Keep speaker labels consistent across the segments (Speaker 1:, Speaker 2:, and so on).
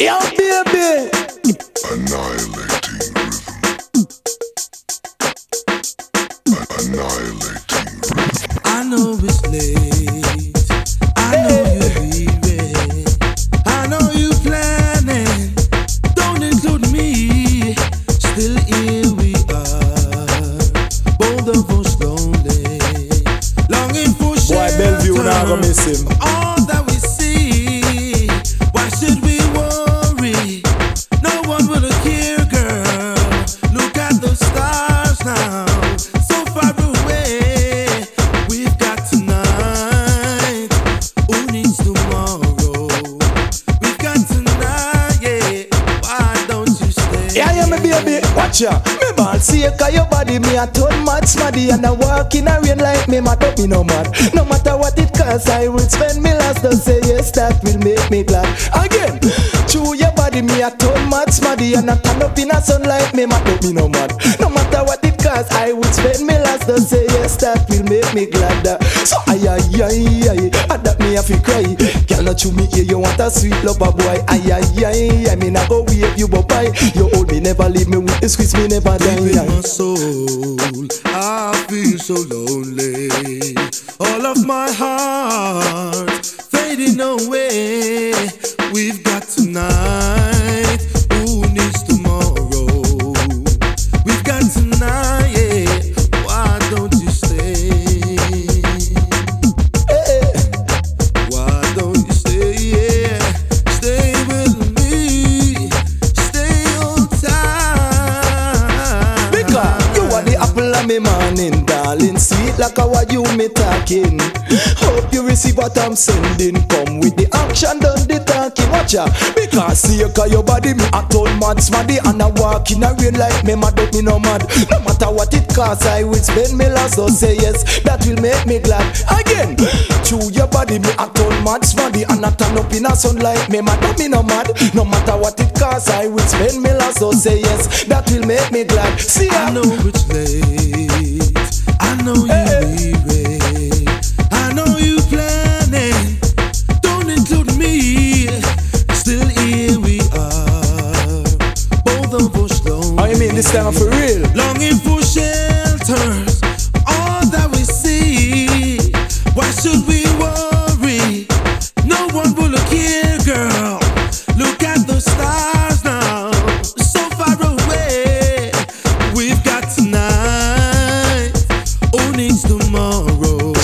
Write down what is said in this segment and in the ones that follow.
Speaker 1: Yo, baby.
Speaker 2: Annihilating rhythm. Annihilating rhythm.
Speaker 3: I know it's late. I know you're weary. I know you planning. Don't include me. Still here we are. Both of us lonely. Longing for
Speaker 1: Boy,
Speaker 3: shelter.
Speaker 1: Bellevue now go miss him.
Speaker 3: All that tonight. Who needs tomorrow? We've got tonight, yeah. Why don't you stay?
Speaker 1: Yeah, yeah, me baby, watch. Me ball see you your body, me a turn mad smaddy And I walk in a rain like me mad, but me no mad No matter what it costs, I will spend me last to say yes, that will make me glad Again, chew your body, me a turn mad smaddy And I turn up in a sunlight, me mad, but me no mad No matter what it costs, I will spend me last to say yes, that will make me glad ay ay ay ay, I that me a fi cry. Girl, not chew me here, you want a sweet lover boy. Ay ay ay, I mean I go wave you bye bye You hold me, never leave me, with the squeeze me, never die.
Speaker 3: Deep my soul, I feel so lonely. All of my heart me
Speaker 1: morning, darling. Sweet like how you me talking. Hope you receive what I'm sending. Come with the action, done the talking. Watch. Because see you cause your body me a turn mad smaddy and I walk in a rain like me mad, but me no mad. No matter what it costs, I will spend me last. So say yes, that will make me glad. Again, chew your body me a turn mad smaddy and I turn up in a sunlight. Me mad, but me no mad. No matter what it costs, I will spend me last. So say yes, that will make me glad. See ya.
Speaker 3: I know it's late.
Speaker 1: This time for real.
Speaker 3: Longing for shelters.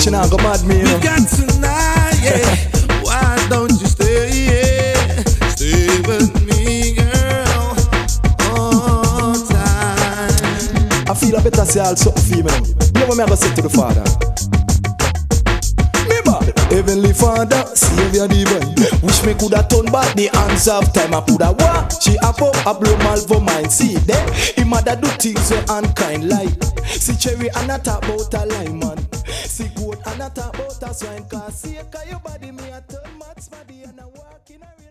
Speaker 1: She now go mad me, you know.
Speaker 3: Got tonight, yeah. Why don't you stay, yeah? Stay with me, girl. All time.
Speaker 1: I feel a better say also a female. You know what me go say to the father? Heavenly Father, Savior divine. Wish me coulda turn back the hands of time. I coulda walk. She a pop, a blow malvo mine. See there, him mother do things so unkind like. See cherry and a talk about a lime man. See good and I talk about a swine Cause see a your body me a turn mad smaddy And I walk in a